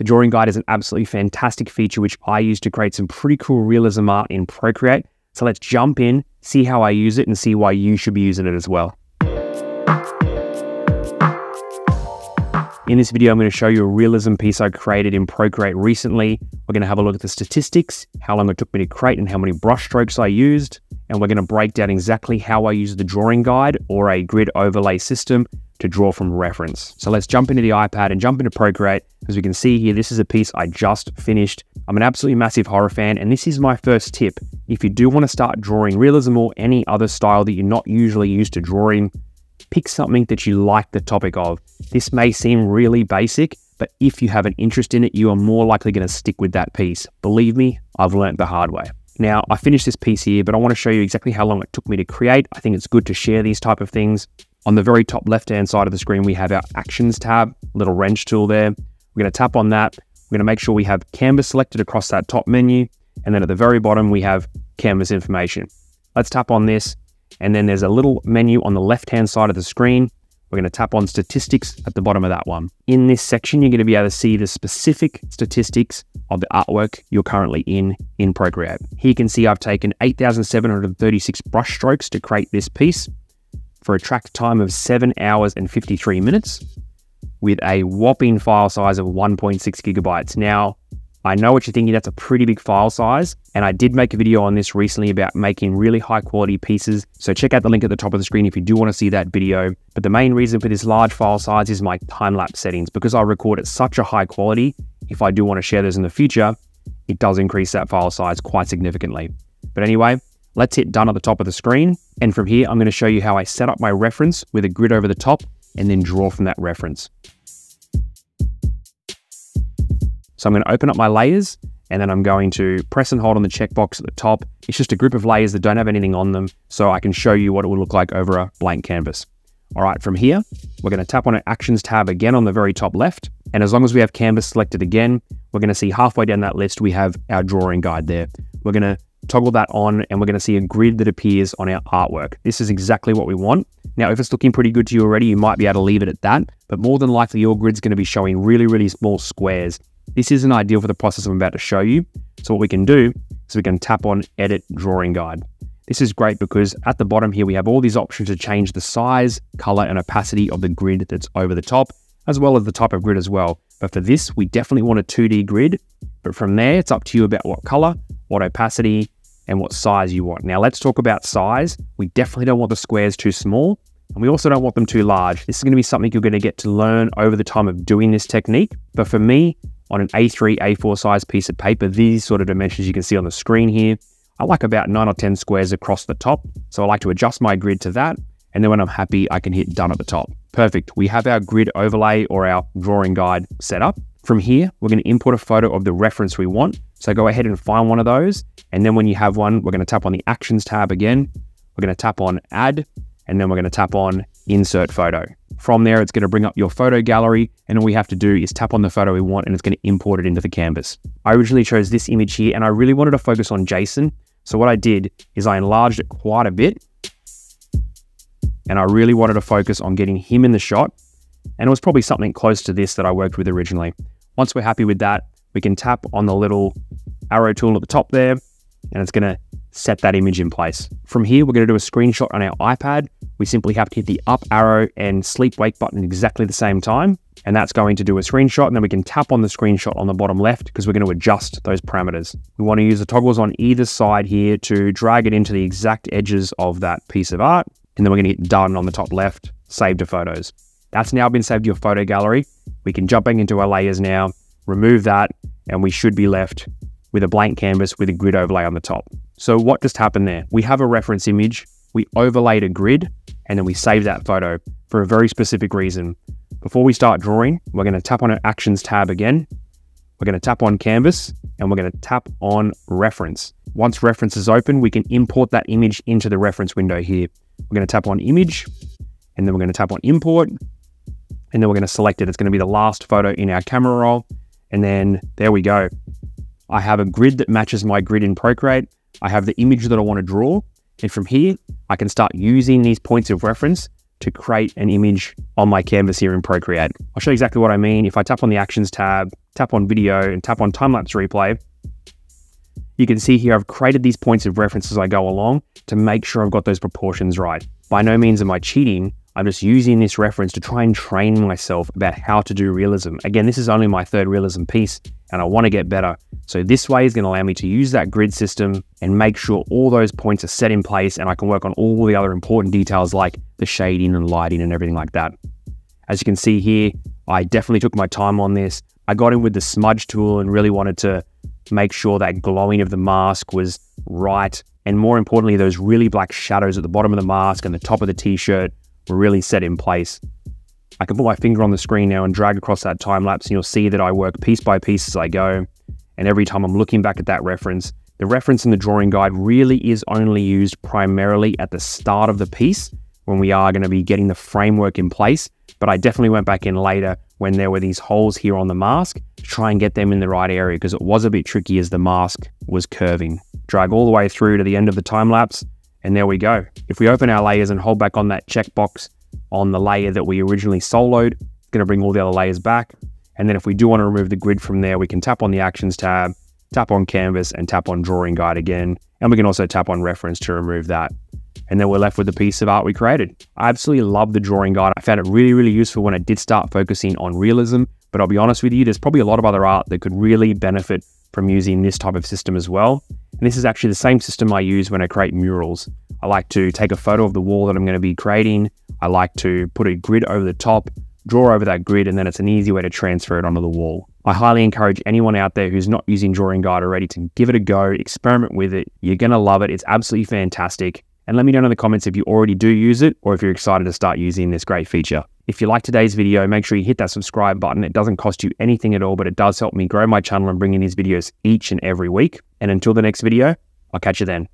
The drawing guide is an absolutely fantastic feature which I use to create some pretty cool realism art in Procreate. So let's jump in, see how I use it, and see why you should be using it as well. In this video, I'm going to show you a realism piece I created in Procreate recently. We're going to have a look at the statistics, how long it took me to create and how many brush strokes I used. And we're going to break down exactly how I use the drawing guide or a grid overlay system to draw from reference. So let's jump into the iPad and jump into Procreate. As we can see here, this is a piece I just finished. I'm an absolutely massive horror fan, and this is my first tip. If you do want to start drawing realism or any other style that you're not usually used to drawing, pick something that you like the topic of. This may seem really basic, but if you have an interest in it, you are more likely going to stick with that piece. Believe me, I've learned the hard way. Now, I finished this piece here, but I want to show you exactly how long it took me to create. I think it's good to share these type of things. On the very top left-hand side of the screen, we have our Actions tab, little wrench tool there. We're going to tap on that. We're going to make sure we have Canvas selected across that top menu. And then at the very bottom, we have Canvas information. Let's tap on this and then there's a little menu on the left-hand side of the screen. We're going to tap on statistics at the bottom of that one. In this section, you're going to be able to see the specific statistics of the artwork you're currently in in Procreate. Here you can see I've taken 8,736 brush strokes to create this piece for a track time of 7 hours and 53 minutes with a whopping file size of 1.6 gigabytes. Now, I know what you're thinking, that's a pretty big file size. And I did make a video on this recently about making really high quality pieces. So check out the link at the top of the screen if you do want to see that video. But the main reason for this large file size is my time lapse settings. Because I record at such a high quality, if I do want to share those in the future, it does increase that file size quite significantly. But anyway, let's hit done at the top of the screen. And from here, I'm going to show you how I set up my reference with a grid over the top and then draw from that reference. So I'm going to open up my layers and then I'm going to press and hold on the checkbox at the top. It's just a group of layers that don't have anything on them so I can show you what it would look like over a blank canvas. All right, from here, we're going to tap on our Actions tab again on the very top left. And as long as we have Canvas selected again, we're going to see halfway down that list, we have our drawing guide there. We're going to toggle that on and we're going to see a grid that appears on our artwork. This is exactly what we want. Now, if it's looking pretty good to you already, you might be able to leave it at that, but more than likely your grid's going to be showing really, really small squares. This isn't ideal for the process I'm about to show you. So what we can do is we can tap on Edit Drawing Guide. This is great because at the bottom here, we have all these options to change the size, color, and opacity of the grid that's over the top, as well as the type of grid as well. But for this, we definitely want a 2D grid. But from there, it's up to you about what color, what opacity, and what size you want. Now let's talk about size. We definitely don't want the squares too small. And we also don't want them too large. This is going to be something you're going to get to learn over the time of doing this technique. But for me, on an A3, A4 size piece of paper, these sort of dimensions you can see on the screen here. I like about 9 or 10 squares across the top, so I like to adjust my grid to that, and then when I'm happy, I can hit done at the top. Perfect, we have our grid overlay or our drawing guide set up. From here, we're going to import a photo of the reference we want, so go ahead and find one of those, and then when you have one, we're going to tap on the Actions tab again, we're going to tap on Add, and then we're going to tap on Insert Photo. From there, it's going to bring up your photo gallery, and all we have to do is tap on the photo we want, and it's going to import it into the canvas. I originally chose this image here, and I really wanted to focus on Jason. So what I did is I enlarged it quite a bit, and I really wanted to focus on getting him in the shot. And it was probably something close to this that I worked with originally. Once we're happy with that, we can tap on the little arrow tool at the top there, and it's going to set that image in place. From here, we're going to do a screenshot on our iPad. We simply have to hit the up arrow and sleep wake button exactly the same time. And that's going to do a screenshot. And then we can tap on the screenshot on the bottom left because we're going to adjust those parameters. We want to use the toggles on either side here to drag it into the exact edges of that piece of art. And then we're going to hit done on the top left, save to photos. That's now been saved to your photo gallery. We can jump back into our layers now, remove that, and we should be left with a blank canvas with a grid overlay on the top. So what just happened there? We have a reference image, we overlaid a grid, and then we save that photo for a very specific reason. Before we start drawing, we're going to tap on our Actions tab again. We're going to tap on Canvas, and we're going to tap on Reference. Once Reference is open, we can import that image into the reference window here. We're going to tap on Image, and then we're going to tap on Import, and then we're going to select it. It's going to be the last photo in our camera roll, and then there we go. I have a grid that matches my grid in Procreate. I have the image that I want to draw. And from here, I can start using these points of reference to create an image on my canvas here in Procreate. I'll show you exactly what I mean. If I tap on the Actions tab, tap on Video, and tap on Time-Lapse Replay, you can see here I've created these points of reference as I go along to make sure I've got those proportions right. By no means am I cheating, I'm just using this reference to try and train myself about how to do realism. Again, this is only my third realism piece and I want to get better. So this way is going to allow me to use that grid system and make sure all those points are set in place and I can work on all the other important details like the shading and lighting and everything like that. As you can see here, I definitely took my time on this. I got in with the smudge tool and really wanted to make sure that glowing of the mask was right. And more importantly, those really black shadows at the bottom of the mask and the top of the t-shirt were really set in place. I can put my finger on the screen now and drag across that time lapse and you'll see that I work piece by piece as I go. And every time I'm looking back at that reference, the reference in the drawing guide really is only used primarily at the start of the piece when we are going to be getting the framework in place. But I definitely went back in later when there were these holes here on the mask to try and get them in the right area because it was a bit tricky as the mask was curving. Drag all the way through to the end of the time lapse and there we go. If we open our layers and hold back on that checkbox on the layer that we originally soloed, it's going to bring all the other layers back. And then if we do want to remove the grid from there, we can tap on the Actions tab, tap on Canvas, and tap on Drawing Guide again. And we can also tap on Reference to remove that. And then we're left with the piece of art we created. I absolutely love the Drawing Guide. I found it really, really useful when I did start focusing on realism. But I'll be honest with you, there's probably a lot of other art that could really benefit from using this type of system as well. And this is actually the same system I use when I create murals. I like to take a photo of the wall that I'm going to be creating. I like to put a grid over the top, draw over that grid, and then it's an easy way to transfer it onto the wall. I highly encourage anyone out there who's not using Drawing Guide already to give it a go, experiment with it. You're going to love it. It's absolutely fantastic. And let me know in the comments if you already do use it or if you're excited to start using this great feature. If you like today's video, make sure you hit that subscribe button. It doesn't cost you anything at all, but it does help me grow my channel and bring in these videos each and every week. And until the next video, I'll catch you then.